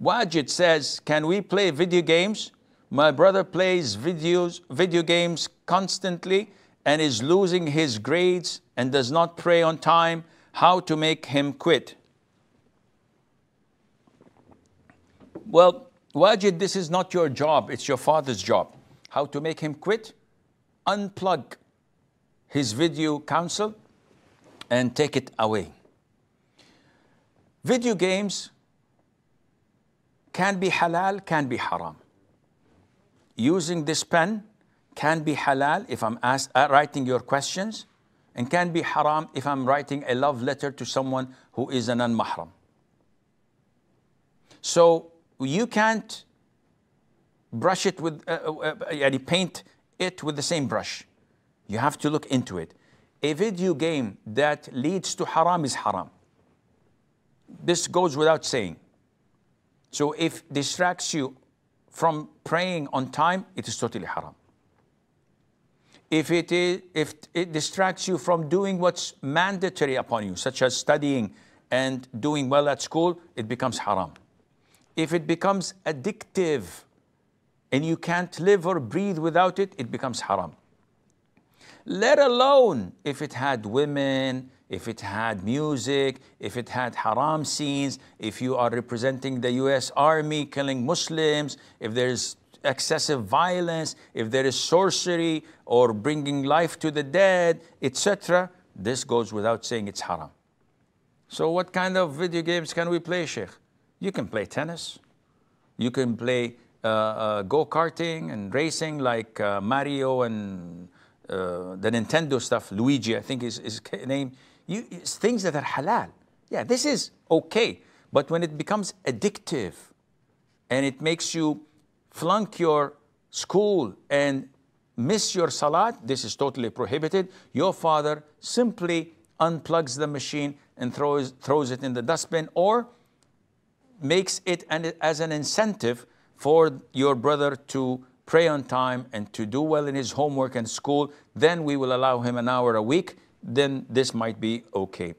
Wajid says, can we play video games? My brother plays videos, video games constantly and is losing his grades and does not pray on time. How to make him quit? Well, Wajid, this is not your job, it's your father's job. How to make him quit? Unplug his video console and take it away. Video games can be halal, can be haram. Using this pen can be halal if I'm uh, writing your questions, and can be haram if I'm writing a love letter to someone who is an non-mahram. So you can't brush it with, uh, uh, uh paint it with the same brush. You have to look into it. A video game that leads to haram is haram. This goes without saying. So if it distracts you from praying on time, it is totally haram. If it, is, if it distracts you from doing what's mandatory upon you, such as studying and doing well at school, it becomes haram. If it becomes addictive and you can't live or breathe without it, it becomes haram. Let alone if it had women, if it had music, if it had haram scenes, if you are representing the US Army killing Muslims, if there's excessive violence, if there is sorcery or bringing life to the dead, etc., this goes without saying it's haram. So what kind of video games can we play, Sheikh? You can play tennis. You can play uh, uh, go-karting and racing like uh, Mario and uh, the Nintendo stuff, Luigi, I think is his name. You, things that are halal. Yeah, this is okay. But when it becomes addictive and it makes you flunk your school and miss your salat, this is totally prohibited. Your father simply unplugs the machine and throws, throws it in the dustbin or makes it an, as an incentive for your brother to pray on time and to do well in his homework and school, then we will allow him an hour a week, then this might be okay.